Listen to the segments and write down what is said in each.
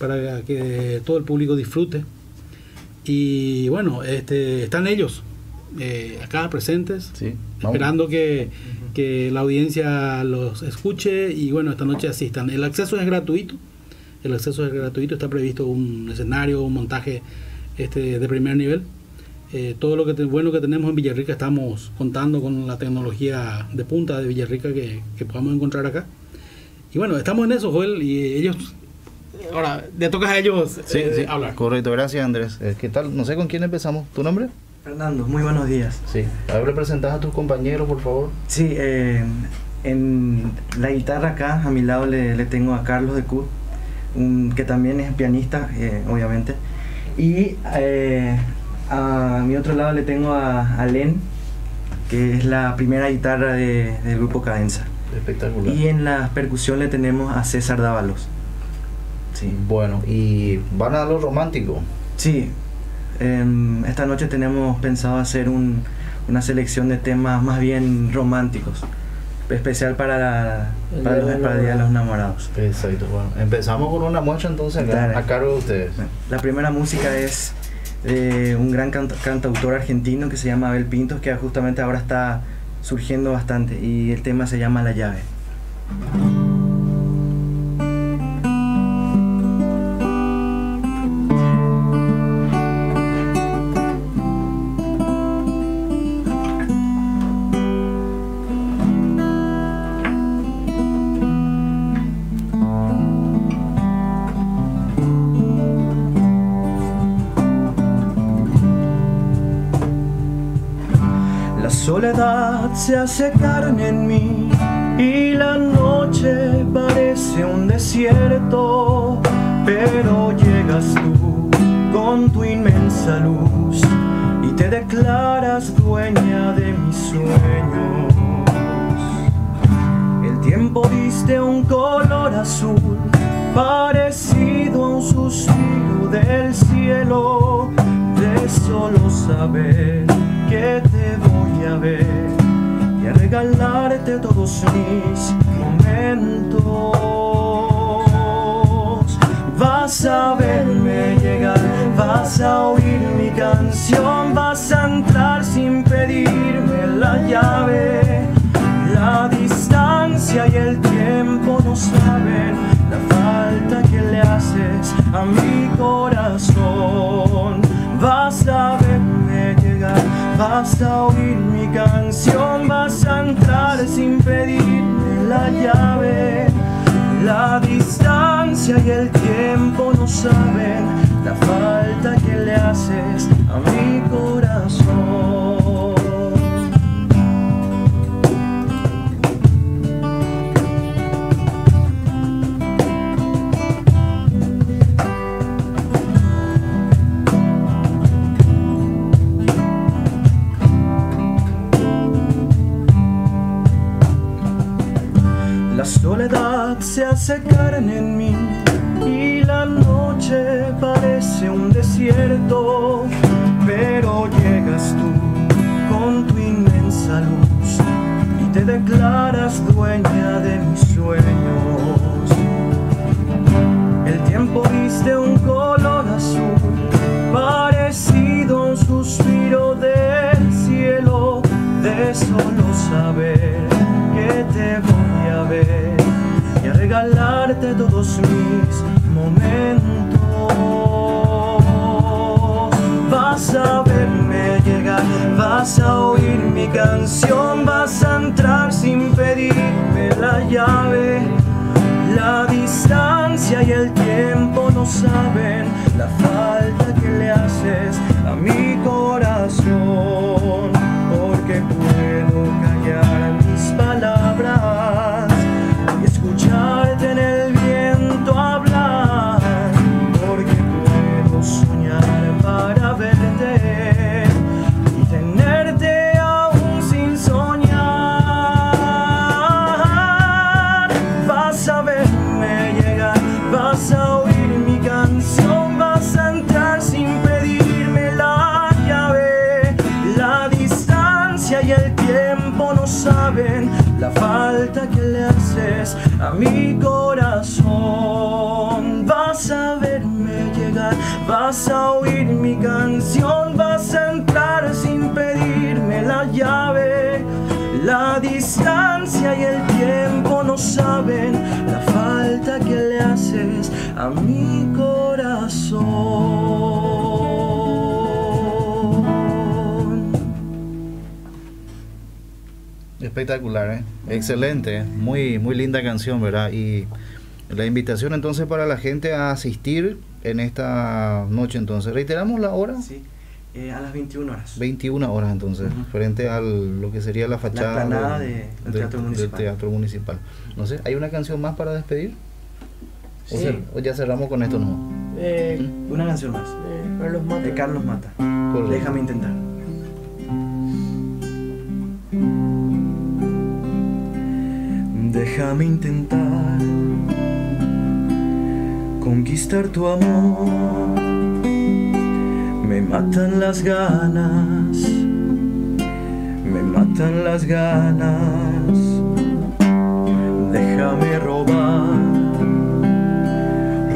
para que todo el público disfrute. Y bueno, este, están ellos eh, acá presentes, Sí, esperando que, que la audiencia los escuche y bueno, esta noche asistan. El acceso es gratuito, el acceso es gratuito, está previsto un escenario, un montaje este, de primer nivel. Eh, todo lo que te- bueno que tenemos en Villarrica estamos contando con la tecnología de punta de Villarrica que, que podamos encontrar acá. Y bueno, estamos en eso, Joel, y ellos... Ahora, le toca a ellos Sí, eh, sí, hablar. correcto, gracias Andrés. Eh, ¿Qué tal? No sé con quién empezamos. ¿Tu nombre? Fernando, muy buenos días. Sí. A ver, presentás a tus compañeros, por favor. Sí, eh, en la guitarra acá a mi lado le, le tengo a Carlos de Cut, un- que también es pianista, eh, obviamente. Y eh, a mi otro lado le tengo a, a Len, que es la primera guitarra de- del grupo Cadenza. Espectacular. Y en la percusión le tenemos a César Dávalos. Sí. Bueno, y van a lo romántico. Sí, em, esta noche tenemos pensado hacer un- una selección de temas más bien románticos, especial para, la- los, para el Día de los Enamorados. Exacto. Bueno, empezamos con una muestra entonces Dale. a cargo de ustedes. La primera música es de un gran canta- cantautor argentino que se llama Abel Pintos, que justamente ahora está surgiendo bastante, y el tema se llama La llave. Soledad se hace carne en mí y la noche parece un desierto, pero llegas tú con tu inmensa luz y te declaras dueña de mis sueños. El tiempo viste un color azul parecido a un suspiro del cielo de solo saber regalarte todos mis momentos. Vas a verme llegar, vas a oír mi canción, vas a entrar sin pedirme la llave. La distancia y el tiempo no saben la falta que le haces a mi corazón. Vas a verme llegar, vas a oír mi canción, vas a entrar sin pedirme la llave. La distancia y el tiempo no saben la falta que le haces a mi corazón. Se hace carne en mí y la noche parece un desierto, pero llegas tú con tu inmensa luz y te declaras dueña de mis sueños. El tiempo viste un regalarte todos mis momentos. Vas a verme llegar, vas a oír mi canción, vas a entrar sin pedirme la llave. La distancia y el tiempo no saben la falta que le haces a mi corazón, vas a oír mi canción, vas a entrar sin pedirme la llave. La distancia y el tiempo no saben la falta que le haces a mi corazón. Vas a ver llegar, vas a oír mi canción, vas a entrar sin pedirme la llave. La distancia y el tiempo no saben a mi corazón. Espectacular, ¿eh? excelente, muy, muy linda canción, ¿verdad? Y la invitación entonces para la gente a asistir en esta noche, entonces, reiteramos la hora. Sí, eh, a las 21 horas. 21 horas entonces, frente a lo que sería la fachada del- de- del del- Teatro del Municipal. Teatro Municipal. No sé, ¿hay una canción más para despedir? ¿O, Sí. o ya cerramos con esto no? Eh, Una canción más, eh, Carlos Mata. de Carlos Mata. Correcto. Déjame intentar. Déjame intentar conquistar tu amor. Me matan las ganas, me matan las ganas. Déjame robar,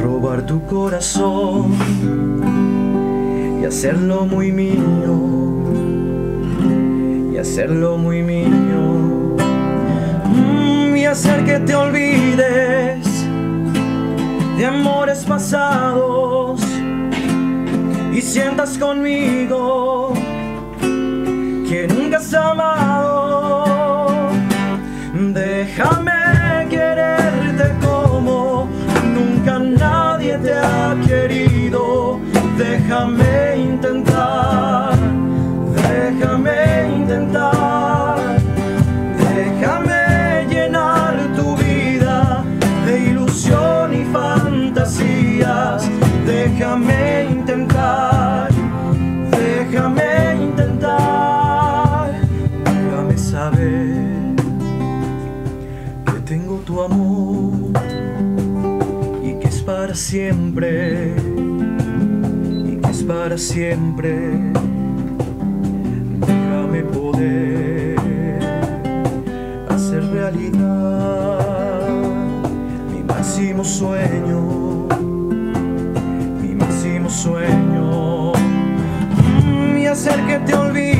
robar tu corazón y hacerlo muy mío, y hacerlo muy mío, Mm, y hacer que te olvides de amores pasados y sientas conmigo siempre. Y que es para siempre. Déjame poder hacer realidad mi máximo sueño, mi máximo sueño, Mm, y hacer que te olvides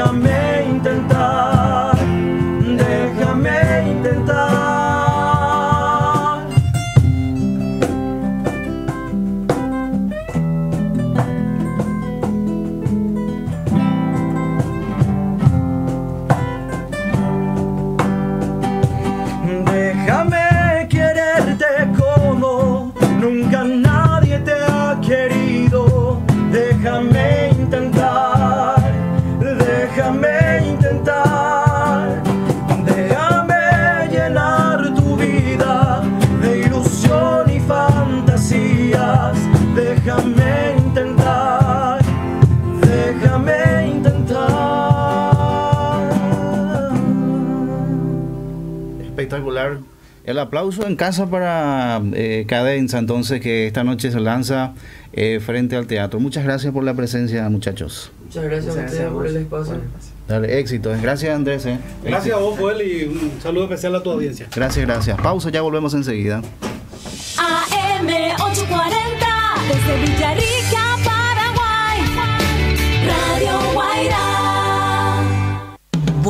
Déjame El aplauso en casa para eh, Cadenza, entonces, que esta noche se lanza eh, frente al teatro. Muchas gracias por la presencia, muchachos. Muchas gracias a Muchas ustedes por el espacio. Dale, éxito. Gracias, Andrés. eh. Gracias a vos, Joel, y un saludo especial a tu audiencia. Gracias, gracias. Pausa, ya volvemos enseguida. AM 840 desde Villarrica,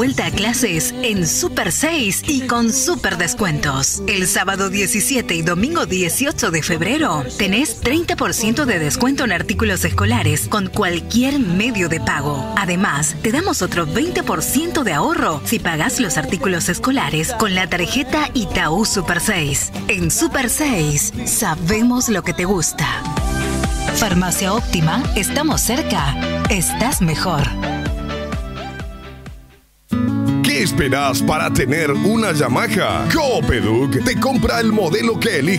Vuelta a clases en Super 6 y con super descuentos. El sábado 17 y domingo 18 de febrero tenés 30% de descuento en artículos escolares con cualquier medio de pago. Además, te damos otro 20% de ahorro si pagás los artículos escolares con la tarjeta Itaú Super 6. En Super 6 sabemos lo que te gusta. Farmacia Óptima, estamos cerca, estás mejor. ¿Qué esperas para tener una Yamaha? Coopeduc te compra el modelo que elige.